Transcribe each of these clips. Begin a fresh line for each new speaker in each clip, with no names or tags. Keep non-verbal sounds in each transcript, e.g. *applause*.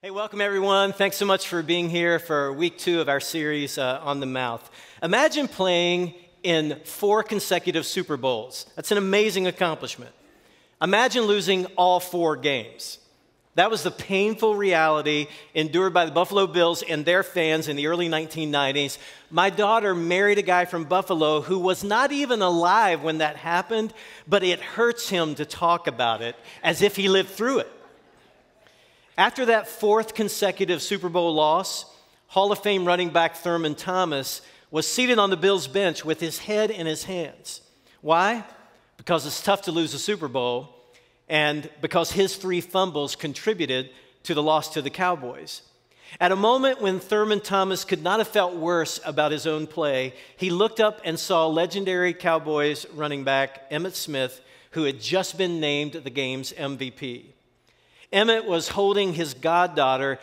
Hey, welcome everyone. Thanks so much for being here for week two of our series uh, on the mouth. Imagine playing in four consecutive Super Bowls. That's an amazing accomplishment. Imagine losing all four games. That was the painful reality endured by the Buffalo Bills and their fans in the early 1990s. My daughter married a guy from Buffalo who was not even alive when that happened, but it hurts him to talk about it as if he lived through it. After that fourth consecutive Super Bowl loss, Hall of Fame running back Thurman Thomas was seated on the Bills bench with his head in his hands. Why? Because it's tough to lose a Super Bowl, and because his three fumbles contributed to the loss to the Cowboys. At a moment when Thurman Thomas could not have felt worse about his own play, he looked up and saw legendary Cowboys running back Emmitt Smith, who had just been named the game's MVP. Emmitt was holding his goddaughter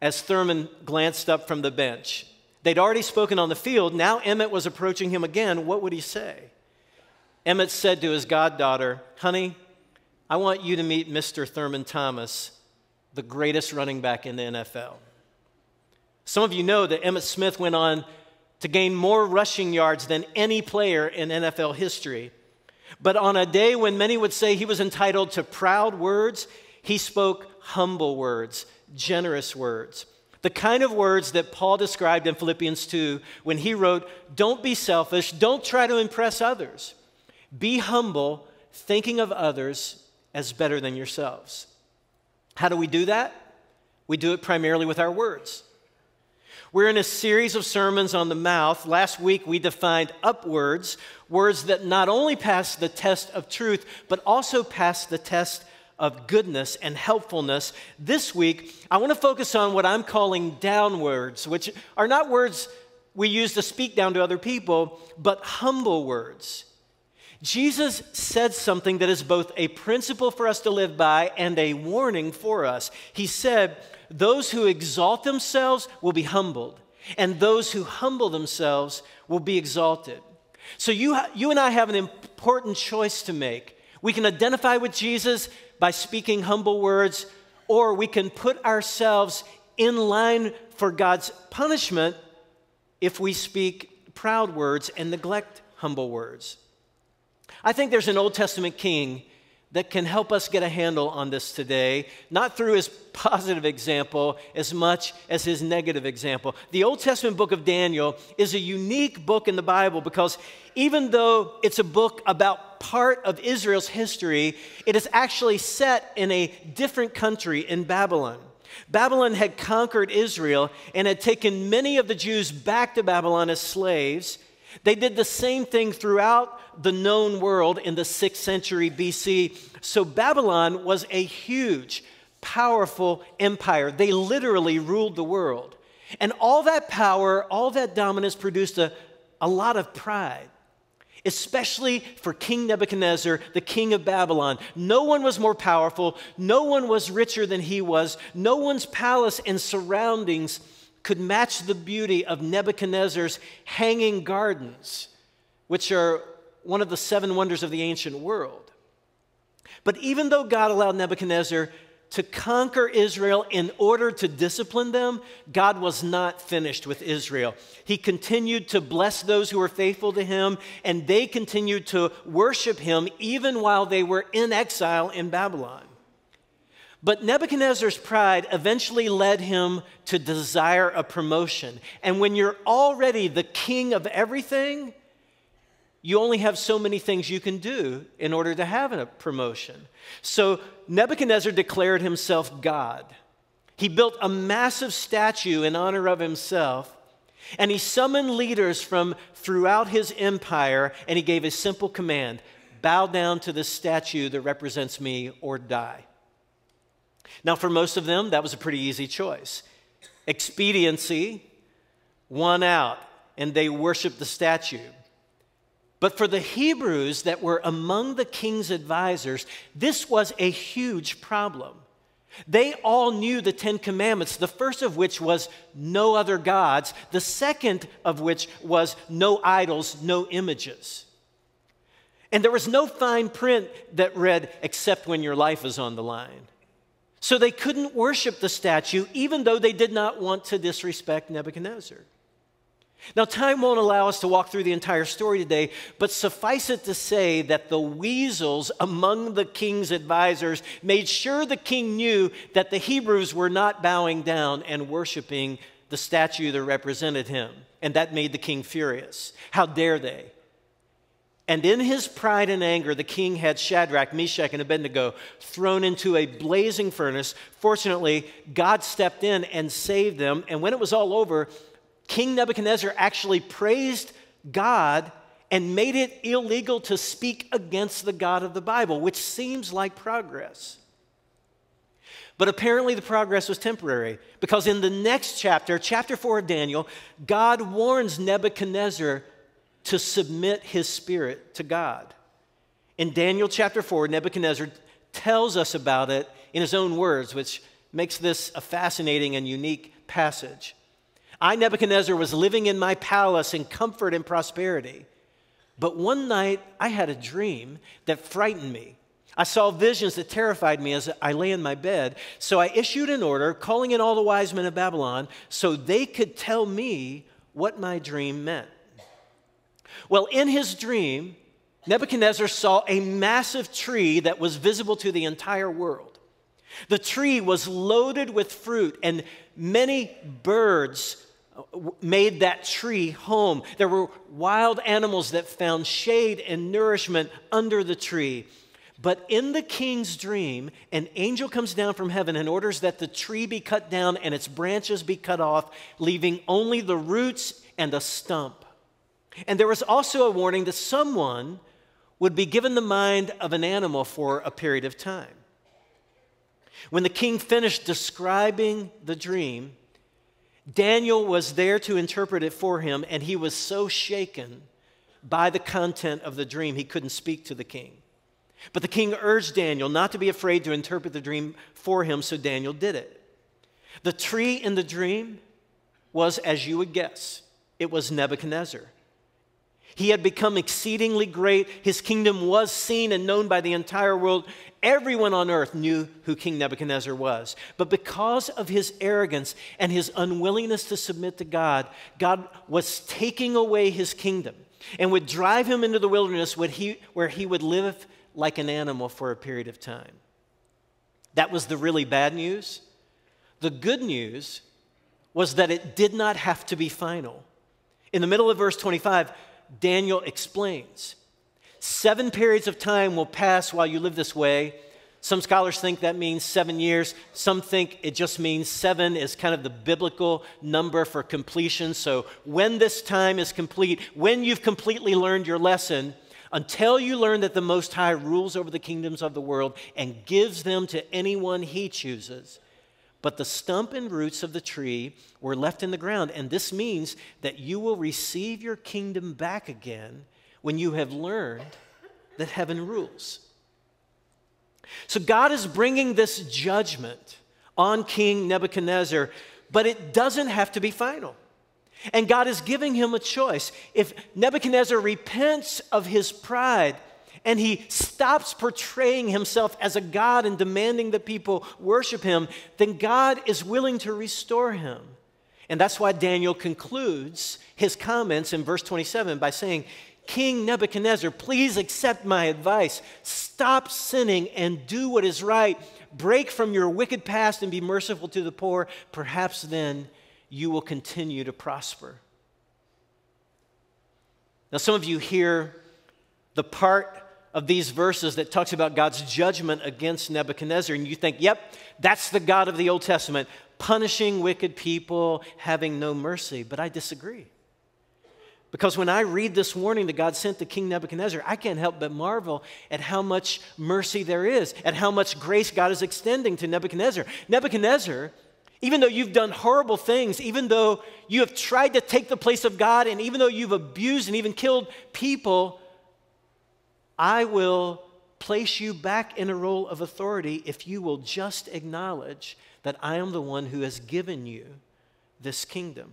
as Thurman glanced up from the bench. They'd already spoken on the field. Now Emmitt was approaching him again. What would he say? Emmitt said to his goddaughter, Honey, I want you to meet Mr. Thurman Thomas, the greatest running back in the NFL. Some of you know that Emmitt Smith went on to gain more rushing yards than any player in NFL history. But on a day when many would say he was entitled to proud words, he spoke humble words, generous words. The kind of words that Paul described in Philippians 2 when he wrote, Don't be selfish, don't try to impress others. Be humble, thinking of others as better than yourselves. How do we do that? We do it primarily with our words. We're in a series of sermons on the mouth. Last week we defined upwards, words that not only pass the test of truth, but also pass the test of goodness and helpfulness. This week, I want to focus on what I'm calling down words, which are not words we use to speak down to other people, but humble words. Jesus said something that is both a principle for us to live by and a warning for us. He said, Those who exalt themselves will be humbled, and those who humble themselves will be exalted. So, you, you and I have an important choice to make. We can identify with Jesus by speaking humble words, or we can put ourselves in line for God's punishment if we speak proud words and neglect humble words. I think there's an Old Testament king that can help us get a handle on this today, not through his positive example as much as his negative example. The Old Testament book of Daniel is a unique book in the Bible because even though it's a book about part of Israel's history, it is actually set in a different country in Babylon. Babylon had conquered Israel and had taken many of the Jews back to Babylon as slaves. They did the same thing throughout the known world in the 6th century BC. So Babylon was a huge, powerful empire. They literally ruled the world. And all that power, all that dominance produced a, a lot of pride, especially for King Nebuchadnezzar, the king of Babylon. No one was more powerful, no one was richer than he was, no one's palace and surroundings could match the beauty of Nebuchadnezzar's hanging gardens, which are one of the seven wonders of the ancient world. But even though God allowed Nebuchadnezzar to conquer Israel in order to discipline them, God was not finished with Israel. He continued to bless those who were faithful to him, and they continued to worship him even while they were in exile in Babylon. But Nebuchadnezzar's pride eventually led him to desire a promotion. And when you're already the king of everything, you only have so many things you can do in order to have a promotion. So Nebuchadnezzar declared himself God. He built a massive statue in honor of himself, and he summoned leaders from throughout his empire, and he gave a simple command bow down to the statue that represents me or die. Now, for most of them, that was a pretty easy choice. Expediency won out, and they worshiped the statue. But for the Hebrews that were among the king's advisors, this was a huge problem. They all knew the Ten Commandments, the first of which was no other gods, the second of which was no idols, no images. And there was no fine print that read, except when your life is on the line. So they couldn't worship the statue, even though they did not want to disrespect Nebuchadnezzar. Now, time won't allow us to walk through the entire story today, but suffice it to say that the weasels among the king's advisors made sure the king knew that the Hebrews were not bowing down and worshiping the statue that represented him. And that made the king furious. How dare they? And in his pride and anger, the king had Shadrach, Meshach, and Abednego thrown into a blazing furnace. Fortunately, God stepped in and saved them. And when it was all over, King Nebuchadnezzar actually praised God and made it illegal to speak against the God of the Bible, which seems like progress. But apparently, the progress was temporary because in the next chapter, chapter 4 of Daniel, God warns Nebuchadnezzar to submit his spirit to God. In Daniel chapter 4, Nebuchadnezzar tells us about it in his own words, which makes this a fascinating and unique passage. I, Nebuchadnezzar, was living in my palace in comfort and prosperity. But one night I had a dream that frightened me. I saw visions that terrified me as I lay in my bed. So I issued an order calling in all the wise men of Babylon so they could tell me what my dream meant. Well, in his dream, Nebuchadnezzar saw a massive tree that was visible to the entire world. The tree was loaded with fruit, and many birds uh, made that tree home. There were wild animals that found shade and nourishment under the tree. But in the king's dream, an angel comes down from heaven and orders that the tree be cut down and its branches be cut off, leaving only the roots and a stump. And there was also a warning that someone would be given the mind of an animal for a period of time. When the king finished describing the dream, Daniel was there to interpret it for him, and he was so shaken by the content of the dream, he couldn't speak to the king. But the king urged Daniel not to be afraid to interpret the dream for him, so Daniel did it. The tree in the dream was, as you would guess, it was Nebuchadnezzar. He had become exceedingly great. His kingdom was seen and known by the entire world. Everyone on earth knew who King Nebuchadnezzar was. But because of his arrogance and his unwillingness to submit to God, God was taking away his kingdom and would drive him into the wilderness where he would live like an animal for a period of time. That was the really bad news. The good news was that it did not have to be final. In the middle of verse 25, Daniel explains. Seven periods of time will pass while you live this way. Some scholars think that means seven years. Some think it just means seven is kind of the biblical number for completion. So when this time is complete, when you've completely learned your lesson, until you learn that the Most High rules over the kingdoms of the world and gives them to anyone he chooses, but the stump and roots of the tree were left in the ground. And this means that you will receive your kingdom back again when you have learned that heaven rules. So God is bringing this judgment on King Nebuchadnezzar, but it doesn't have to be final. And God is giving him a choice. If Nebuchadnezzar repents of his pride, and he stops portraying himself as a God and demanding that people worship him, then God is willing to restore him. And that's why Daniel concludes his comments in verse 27 by saying, King Nebuchadnezzar, please accept my advice. Stop sinning and do what is right. Break from your wicked past and be merciful to the poor. Perhaps then you will continue to prosper. Now, some of you hear the part of these verses that talks about God's judgment against Nebuchadnezzar, and you think, yep, that's the God of the Old Testament, punishing wicked people, having no mercy. But I disagree. Because when I read this warning that God sent to King Nebuchadnezzar, I can't help but marvel at how much mercy there is, at how much grace God is extending to Nebuchadnezzar. Nebuchadnezzar, even though you've done horrible things, even though you have tried to take the place of God, and even though you've abused and even killed people, I will place you back in a role of authority if you will just acknowledge that I am the one who has given you this kingdom.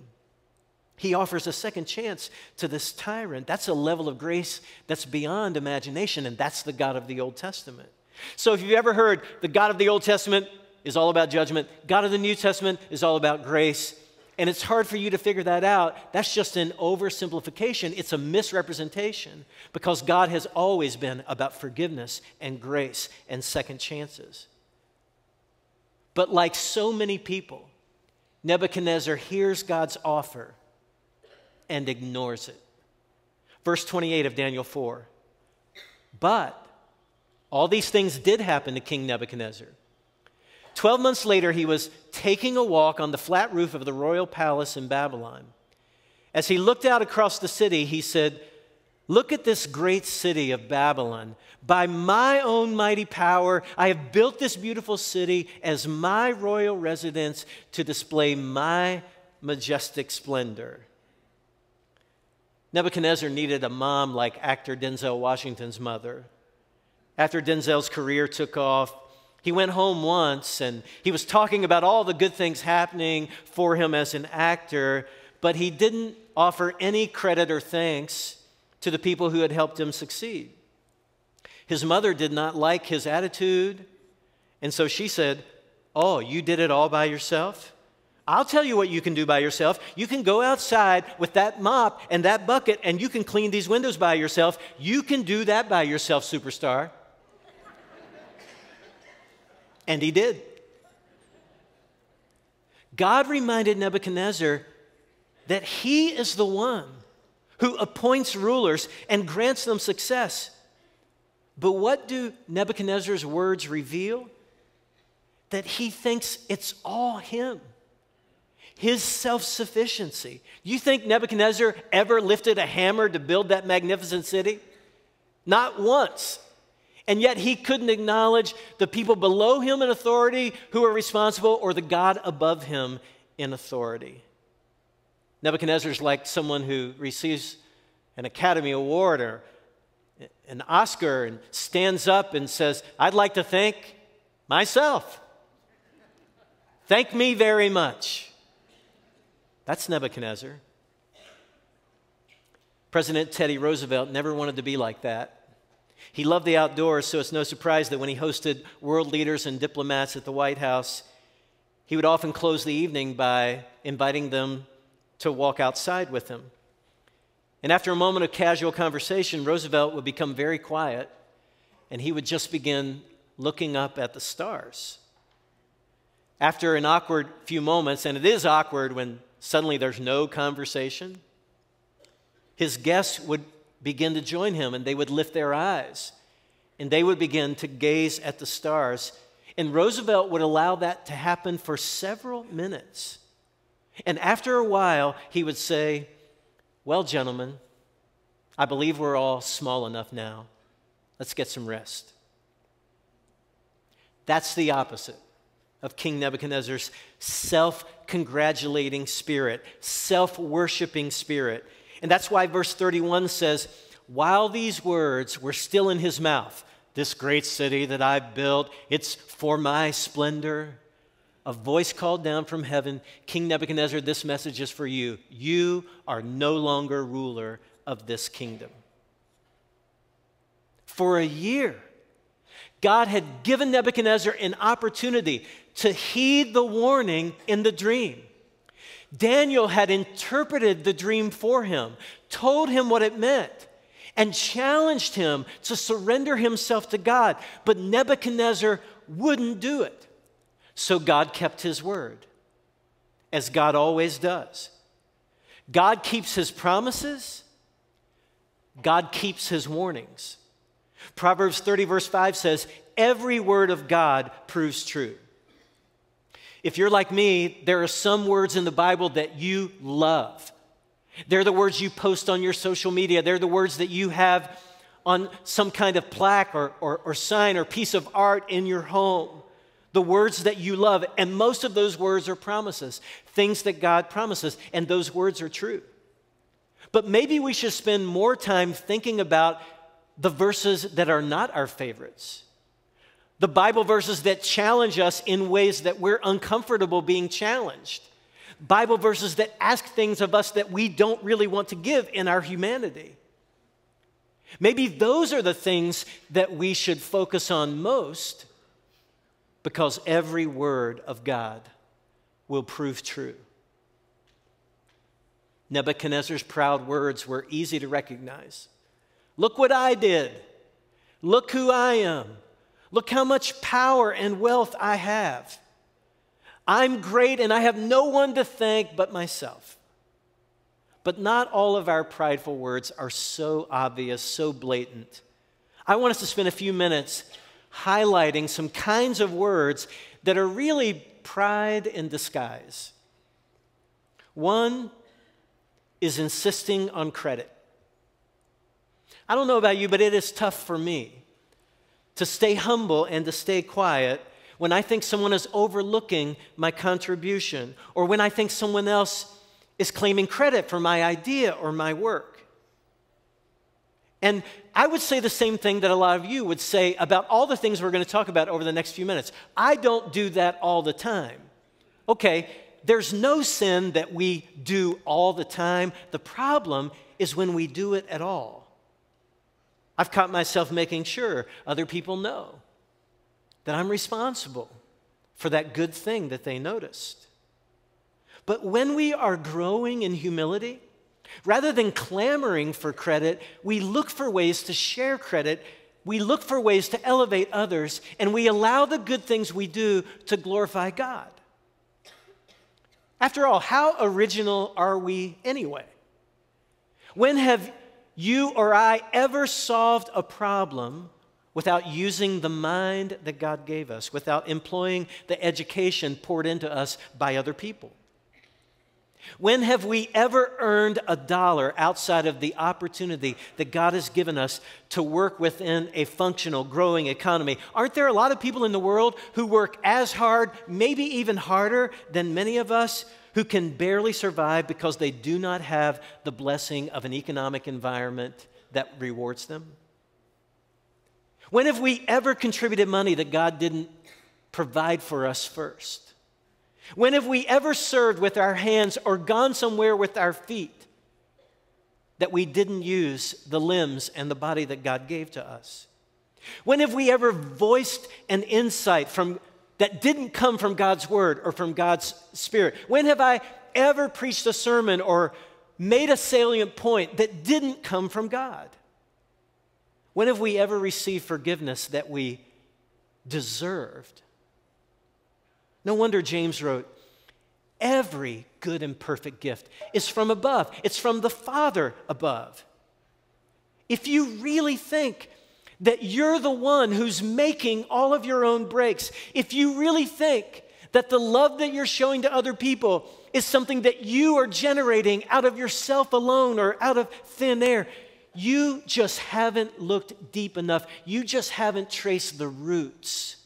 He offers a second chance to this tyrant. That's a level of grace that's beyond imagination, and that's the God of the Old Testament. So, if you've ever heard the God of the Old Testament is all about judgment, God of the New Testament is all about grace. And it's hard for you to figure that out. That's just an oversimplification. It's a misrepresentation because God has always been about forgiveness and grace and second chances. But like so many people, Nebuchadnezzar hears God's offer and ignores it. Verse 28 of Daniel 4. But all these things did happen to King Nebuchadnezzar. Twelve months later, he was taking a walk on the flat roof of the royal palace in Babylon. As he looked out across the city, he said, Look at this great city of Babylon. By my own mighty power, I have built this beautiful city as my royal residence to display my majestic splendor. Nebuchadnezzar needed a mom like actor Denzel Washington's mother. After Denzel's career took off, he went home once and he was talking about all the good things happening for him as an actor, but he didn't offer any credit or thanks to the people who had helped him succeed. His mother did not like his attitude, and so she said, Oh, you did it all by yourself? I'll tell you what you can do by yourself. You can go outside with that mop and that bucket and you can clean these windows by yourself. You can do that by yourself, superstar. And he did. God reminded Nebuchadnezzar that he is the one who appoints rulers and grants them success. But what do Nebuchadnezzar's words reveal? That he thinks it's all him. His self sufficiency. You think Nebuchadnezzar ever lifted a hammer to build that magnificent city? Not once. And yet he couldn't acknowledge the people below him in authority who are responsible or the God above him in authority. Nebuchadnezzar is like someone who receives an Academy Award or an Oscar and stands up and says, I'd like to thank myself. Thank me very much. That's Nebuchadnezzar. President Teddy Roosevelt never wanted to be like that. He loved the outdoors, so it's no surprise that when he hosted world leaders and diplomats at the White House, he would often close the evening by inviting them to walk outside with him. And after a moment of casual conversation, Roosevelt would become very quiet and he would just begin looking up at the stars. After an awkward few moments, and it is awkward when suddenly there's no conversation, his guests would begin to join him and they would lift their eyes and they would begin to gaze at the stars. And Roosevelt would allow that to happen for several minutes. And after a while, he would say, Well, gentlemen, I believe we're all small enough now. Let's get some rest. That's the opposite of King Nebuchadnezzar's self congratulating spirit, self worshiping spirit. And that's why verse 31 says, While these words were still in his mouth, this great city that I built, it's for my splendor. A voice called down from heaven, King Nebuchadnezzar, this message is for you. You are no longer ruler of this kingdom. For a year, God had given Nebuchadnezzar an opportunity to heed the warning in the dream. Daniel had interpreted the dream for him, told him what it meant, and challenged him to surrender himself to God. But Nebuchadnezzar wouldn't do it. So God kept his word, as God always does. God keeps his promises, God keeps his warnings. Proverbs 30, verse 5 says, Every word of God proves true. If you're like me, there are some words in the Bible that you love. They're the words you post on your social media, they're the words that you have on some kind of plaque or, or, or sign or piece of art in your home. The words that you love. And most of those words are promises, things that God promises, and those words are true. But maybe we should spend more time thinking about the verses that are not our favorites the Bible verses that challenge us in ways that we're uncomfortable being challenged. Bible verses that ask things of us that we don't really want to give in our humanity. Maybe those are the things that we should focus on most because every word of God will prove true. Nebuchadnezzar's proud words were easy to recognize. Look what I did. Look who I am. Look how much power and wealth I have. I'm great and I have no one to thank but myself. But not all of our prideful words are so obvious, so blatant. I want us to spend a few minutes highlighting some kinds of words that are really pride in disguise. One is insisting on credit. I don't know about you, but it is tough for me to stay humble and to stay quiet when I think someone is overlooking my contribution or when I think someone else is claiming credit for my idea or my work. And I would say the same thing that a lot of you would say about all the things we're going to talk about over the next few minutes. I don't do that all the time. Okay, there's no sin that we do all the time. The problem is when we do it at all. I've caught myself making sure other people know that I'm responsible for that good thing that they noticed. But when we are growing in humility, rather than clamoring for credit, we look for ways to share credit. We look for ways to elevate others, and we allow the good things we do to glorify God. After all, how original are we anyway? When have you or I ever solved a problem without using the mind that God gave us, without employing the education poured into us by other people? When have we ever earned a dollar outside of the opportunity that God has given us to work within a functional, growing economy? Aren't there a lot of people in the world who work as hard, maybe even harder than many of us, who can barely survive because they do not have the blessing of an economic environment that rewards them? When have we ever contributed money that God didn't provide for us first? When have we ever served with our hands or gone somewhere with our feet that we didn't use the limbs and the body that God gave to us? When have we ever voiced an insight from that didn't come from God's word or from God's spirit? When have I ever preached a sermon or made a salient point that didn't come from God? When have we ever received forgiveness that we deserved? No wonder James wrote, Every good and perfect gift is from above, it's from the Father above. If you really think that you're the one who's making all of your own breaks, if you really think that the love that you're showing to other people is something that you are generating out of yourself alone or out of thin air, you just haven't looked deep enough. You just haven't traced the roots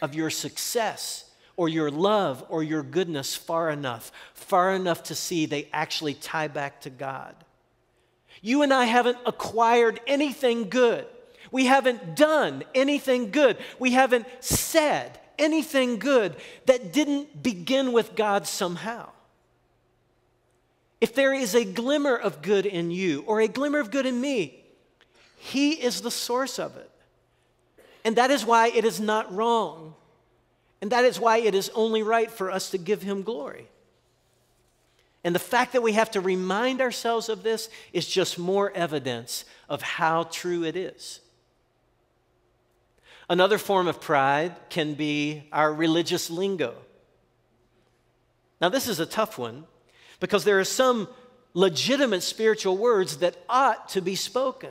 of your success or your love or your goodness far enough, far enough to see they actually tie back to God. You and I haven't acquired anything good we haven't done anything good. We haven't said anything good that didn't begin with God somehow. If there is a glimmer of good in you or a glimmer of good in me, He is the source of it. And that is why it is not wrong. And that is why it is only right for us to give Him glory. And the fact that we have to remind ourselves of this is just more evidence of how true it is. Another form of pride can be our religious lingo. Now, this is a tough one because there are some legitimate spiritual words that ought to be spoken.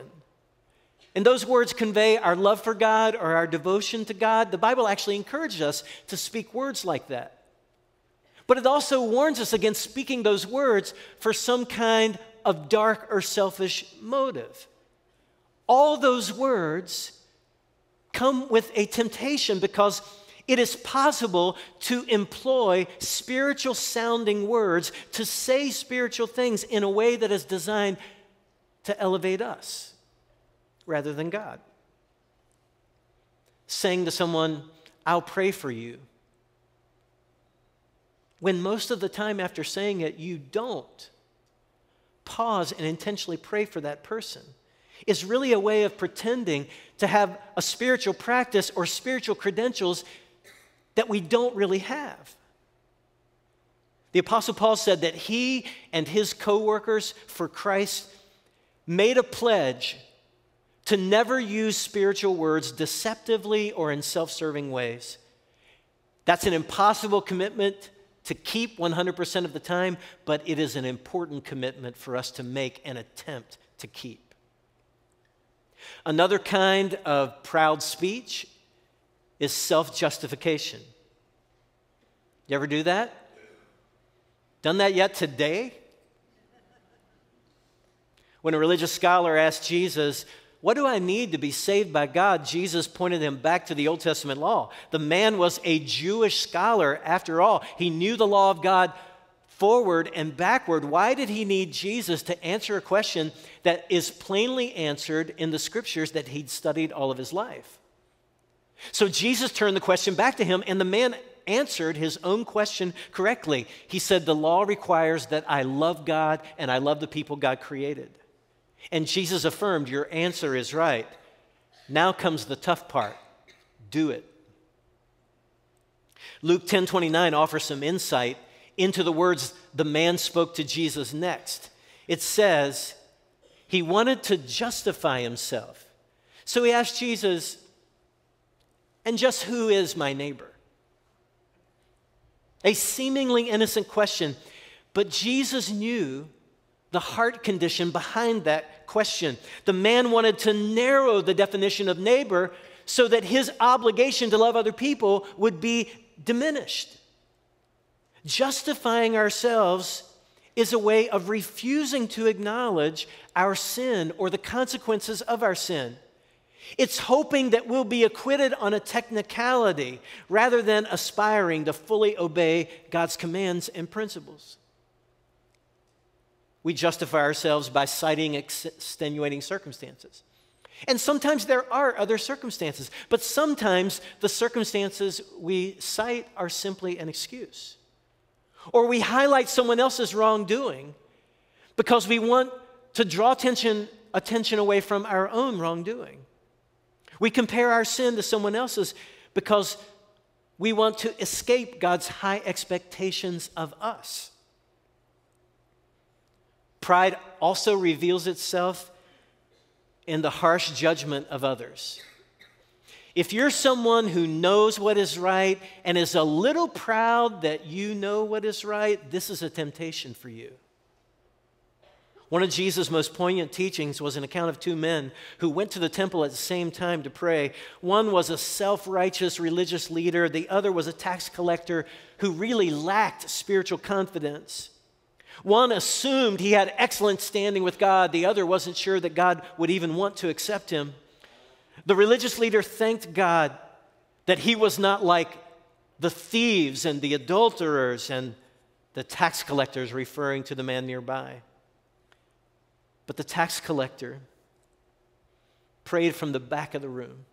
And those words convey our love for God or our devotion to God. The Bible actually encourages us to speak words like that. But it also warns us against speaking those words for some kind of dark or selfish motive. All those words come with a temptation because it is possible to employ spiritual sounding words to say spiritual things in a way that is designed to elevate us rather than God. Saying to someone, I'll pray for you, when most of the time after saying it, you don't pause and intentionally pray for that person is really a way of pretending to have a spiritual practice or spiritual credentials that we don't really have. The Apostle Paul said that he and his co workers for Christ made a pledge to never use spiritual words deceptively or in self serving ways. That's an impossible commitment to keep 100% of the time, but it is an important commitment for us to make an attempt to keep. Another kind of proud speech is self justification. You ever do that? Done that yet today? When a religious scholar asked Jesus, What do I need to be saved by God? Jesus pointed him back to the Old Testament law. The man was a Jewish scholar after all. He knew the law of God forward and backward. Why did he need Jesus to answer a question that is plainly answered in the scriptures that he'd studied all of his life? So Jesus turned the question back to him, and the man answered his own question correctly. He said, The law requires that I love God and I love the people God created. And Jesus affirmed, Your answer is right. Now comes the tough part do it. Luke 10 29 offers some insight into the words the man spoke to Jesus next. It says, He wanted to justify himself. So he asked Jesus, And just who is my neighbor? A seemingly innocent question, but Jesus knew the heart condition behind that question. The man wanted to narrow the definition of neighbor so that his obligation to love other people would be diminished. Justifying ourselves is a way of refusing to acknowledge our sin or the consequences of our sin. It's hoping that we'll be acquitted on a technicality rather than aspiring to fully obey God's commands and principles. We justify ourselves by citing extenuating circumstances. And sometimes there are other circumstances, but sometimes the circumstances we cite are simply an excuse. Or we highlight someone else's wrongdoing because we want to draw attention, attention away from our own wrongdoing. We compare our sin to someone else's because we want to escape God's high expectations of us. Pride also reveals itself in the harsh judgment of others. If you're someone who knows what is right and is a little proud that you know what is right, this is a temptation for you. One of Jesus' most poignant teachings was an account of two men who went to the temple at the same time to pray. One was a self righteous religious leader, the other was a tax collector who really lacked spiritual confidence. One assumed he had excellent standing with God, the other wasn't sure that God would even want to accept him. The religious leader thanked God that he was not like the thieves and the adulterers and the tax collectors, referring to the man nearby. But the tax collector prayed from the back of the room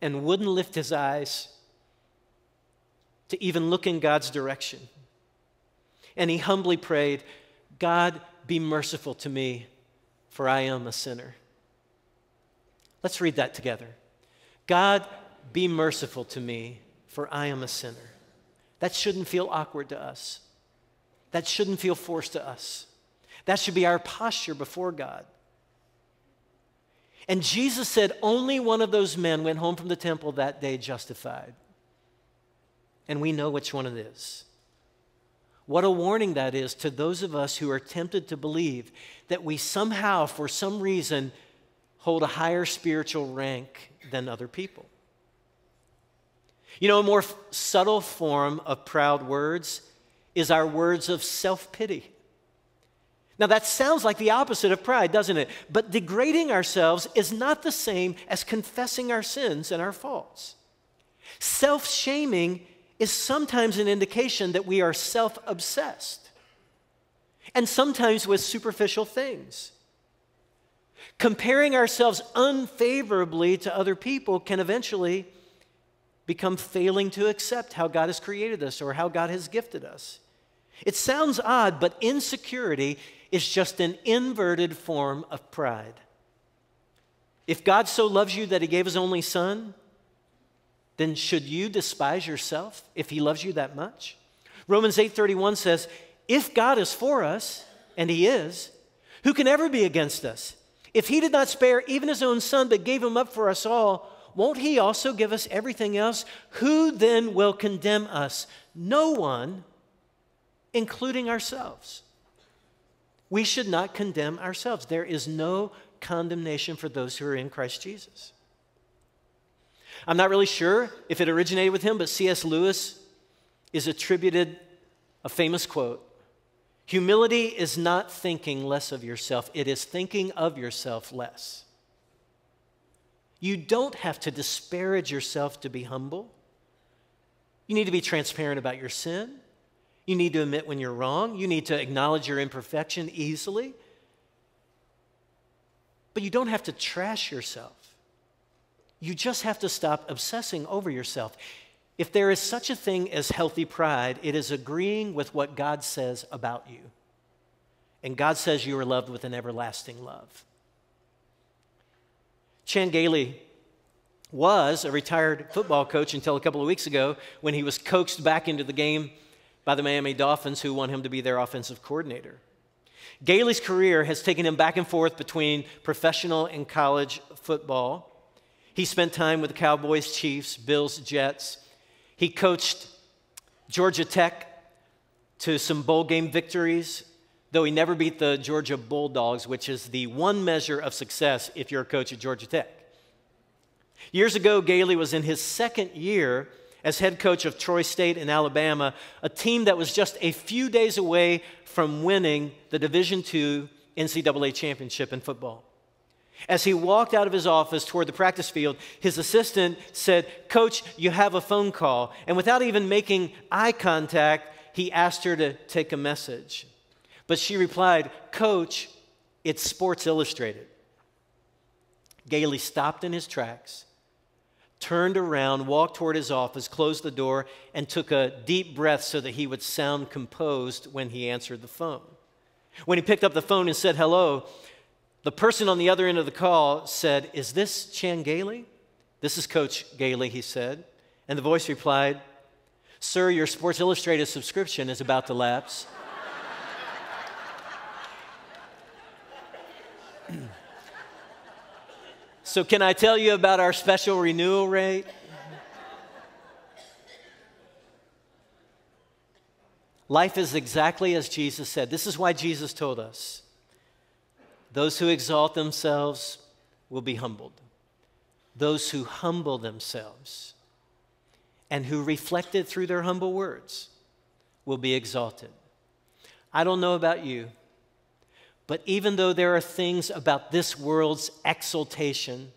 and wouldn't lift his eyes to even look in God's direction. And he humbly prayed, God, be merciful to me, for I am a sinner. Let's read that together. God, be merciful to me, for I am a sinner. That shouldn't feel awkward to us. That shouldn't feel forced to us. That should be our posture before God. And Jesus said only one of those men went home from the temple that day justified. And we know which one it is. What a warning that is to those of us who are tempted to believe that we somehow, for some reason, hold a higher spiritual rank than other people. You know, a more subtle form of proud words is our words of self pity. Now, that sounds like the opposite of pride, doesn't it? But degrading ourselves is not the same as confessing our sins and our faults. Self shaming is sometimes an indication that we are self obsessed, and sometimes with superficial things. Comparing ourselves unfavorably to other people can eventually become failing to accept how God has created us or how God has gifted us. It sounds odd, but insecurity is just an inverted form of pride. If God so loves you that he gave his only son, then should you despise yourself if he loves you that much? Romans 8:31 says, "If God is for us, and he is, who can ever be against us? If he did not spare even his own son but gave him up for us all, won't he also give us everything else? Who then will condemn us? No one, including ourselves." We should not condemn ourselves. There is no condemnation for those who are in Christ Jesus. I'm not really sure if it originated with him, but C.S. Lewis is attributed a famous quote Humility is not thinking less of yourself, it is thinking of yourself less. You don't have to disparage yourself to be humble. You need to be transparent about your sin. You need to admit when you're wrong. You need to acknowledge your imperfection easily. But you don't have to trash yourself. You just have to stop obsessing over yourself. If there is such a thing as healthy pride, it is agreeing with what God says about you. And God says you are loved with an everlasting love. Chan Gailey was a retired football coach until a couple of weeks ago when he was coaxed back into the game by the Miami Dolphins, who want him to be their offensive coordinator. Gailey's career has taken him back and forth between professional and college football. He spent time with the Cowboys, Chiefs, Bills, Jets. He coached Georgia Tech to some bowl game victories, though he never beat the Georgia Bulldogs, which is the one measure of success if you're a coach at Georgia Tech. Years ago, Gailey was in his second year as head coach of Troy State in Alabama, a team that was just a few days away from winning the Division II NCAA championship in football. As he walked out of his office toward the practice field, his assistant said, Coach, you have a phone call. And without even making eye contact, he asked her to take a message. But she replied, Coach, it's Sports Illustrated. Gailey stopped in his tracks, turned around, walked toward his office, closed the door, and took a deep breath so that he would sound composed when he answered the phone. When he picked up the phone and said hello, the person on the other end of the call said, Is this Chan Gailey? This is Coach Gailey, he said. And the voice replied, Sir, your Sports Illustrated subscription is about to lapse. *laughs* so, can I tell you about our special renewal rate? Life is exactly as Jesus said. This is why Jesus told us those who exalt themselves will be humbled. Those who humble themselves and who reflect it through their humble words will be exalted. I don't know about you, but even though there are things about this world's exaltation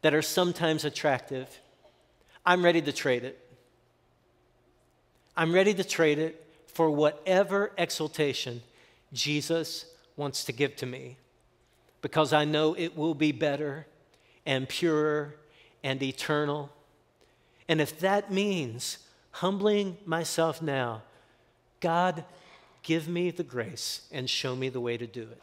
that are sometimes attractive, I'm ready to trade it. I'm ready to trade it for whatever exaltation Jesus wants to give to me because I know it will be better and purer and eternal. And if that means humbling myself now, God, give me the grace and show me the way to do it.